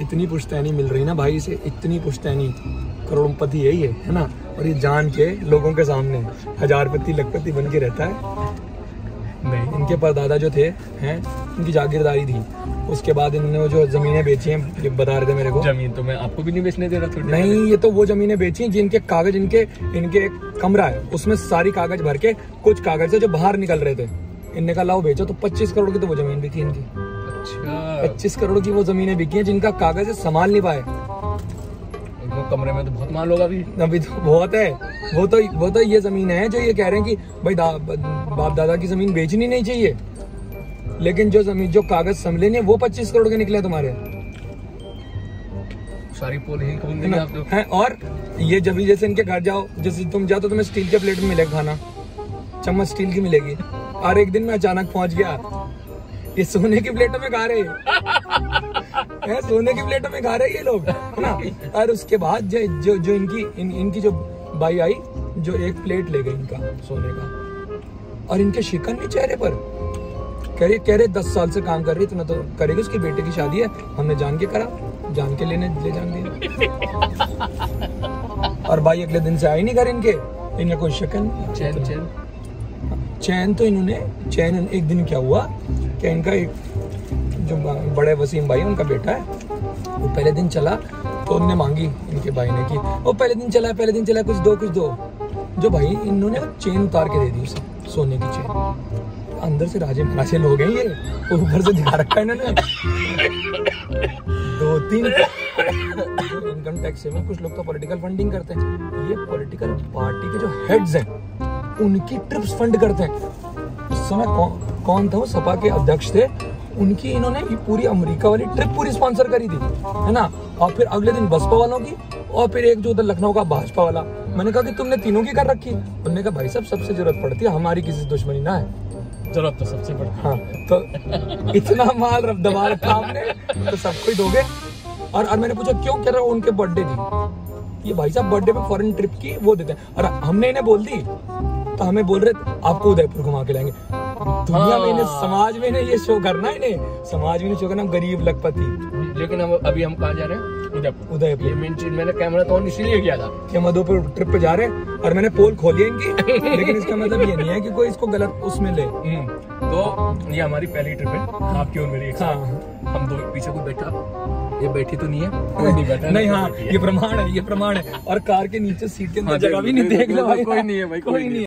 इतनी पुश्तैनी मिल रही ना भाई से इतनी पुश्तैनी। करोड़पति यही है है ना? और ये जान के लोगों के सामने हज़ार पति लखपति बन के रहता है। नहीं इनके परदादा जो थे हैं इनकी जागीरदारी थी। उसके बाद इन्होंने वो जो जमीनें बेची हैं ये बता रहे थे मेरे को। ज़मीन तो मैं आपको भी नहीं बेचने दे रहा थोड़ी नहीं ये तो वो जमीनें बेची हैं जिनके कागज़ इनके इनके एक कमरा है। उसमें सारी कागज़ भर के कुछ कागज़ है जो बाहर निकल रहे थे। इनने का लाओ बेचो। तो 25 करोड़ की तो वो ज़मीन भी थी इनकी। अच्छा। 25 करोड़ की वो जमीनें बिकी हैं जिनका कागज़ संभाल नहीं पाए। कमरे में तो बहुत माल होगा अभी। अभी तो बहुत है। वो तो वो तो ये ज़मीन है जो ये कह रहे हैं कि भाई दा, बाप दादा की ज़मीन बेचनी नहीं चाहिए। लेकिन जो ज़मीन जो कागज़ संभले नहीं वो पच्चीस करोड़ के निकले तुम्हारे। सारी पोल ही खोल आप तो हैं और ये जब भी जैसे इनके घर जाओ जैसे तुम जाओ तो तुम्हें स्टील के प्लेट में मिलेगा खाना। चम्मच स्टील की मिलेगी। और एक दिन मैं अचानक पहुँच गया। ये सोने की प्लेटों में खा रहे हैं। सोने की प्लेटों में खा रहे हैं ये लोग है ना? और उसके बाद जो जो, जो इनकी इन, इनकी जो बाई आई जो एक प्लेट ले गई इनका सोने का। और इनके शिकन भी चेहरे पर। कह रहे कह रहे दस साल से काम कर रही इतना तो करेगी उसके बेटे की शादी है। हमने जान के करा जान के लेने ले जान दिया और भाई अगले दिन से आए नहीं घर इनके। इनका कोई शिकन नहीं। चैन चैन। चैन तो इन्होंने, चैन एक दिन क्या हुआ कि इनका एक जो बड़े वसीम भाई उनका बेटा है, वो पहले दिन चला तो उनने मांगी इनके भाई ने कि वो पहले दिन चला, पहले दिन चला, कुछ दो कुछ दो। जो भाई, इन्होंने चेन उतार के दे दी उसे सोने की चेन। अंदर से राजे महाराजे लोग हैं ये, ऊपर से दिखा रखा इन्होंने। दो, तीन इनकम टैक्स में कुछ लोग तो पॉलिटिकल फंडिंग करते हैं। ये पॉलिटिकल पार्टी के जो हेड्स हैं उनकी ट्रिप्स फंड करते हैं। उस समय कौन, कौन था वो? सपा के अध्यक्ष थे। उनकी इन्होंने ये पूरी अमेरिका वाली ट्रिप पूरी स्पॉन्सर करी थी है ना? और फिर अगले दिन बसपा वालों की और फिर एक जो उधर लखनऊ का भाजपा वाला। मैंने कहा कि तुमने तीनों की कर रखी उन्होंने कहा भाई साहब सबसे ज़रूरत पड़ती है हमारी किसी से दुश्मनी ना है। ज़रूरत तो सबसे बड़ी हाँ। तो इतना माल रब दबा रखा हमने तो सबको ही दोगे? और और मैंने पूछा क्यों कह रहा हूँ उनके बर्थडे थी ये भाई साहब बर्थडे पे फॉरेन ट्रिप की वो देते हैं। और हमने इन्हें बोल दी तो हमें बोल रहे आपको उदयपुर घुमा के लाएँगे। दुनिया में इन्हें समाज में इन्हें ये शो करना है इन्हें। समाज में शो करना गरीब लखपति। लेकिन हम अभी हम कहाँ जा रहे हैं? उदयपुर। उदयपुर। ये मेन चीज़ मैंने कैमरा तो ऑन इसीलिए किया था। कि हम उदयपुर ट्रिप पे जा रहे हैं और मैंने पोल खोली है इनकी। लेकिन इसका मतलब ये नहीं है कि कोई इसको गलत उसमें ले। हम्म, तो ये हमारी पहली ट्रिप है आपकी और मेरी हाँ। हम दो पीछे को बैठा? ये बैठी तो नहीं है? कोई नहीं बैठा। नहीं हाँ ये प्रमाण है ये प्रमाण है। और कार के नीचे सीट के अंदर हाँ, जगह भी नहीं देख लो कोई नहीं है भाई, कोई नहीं है।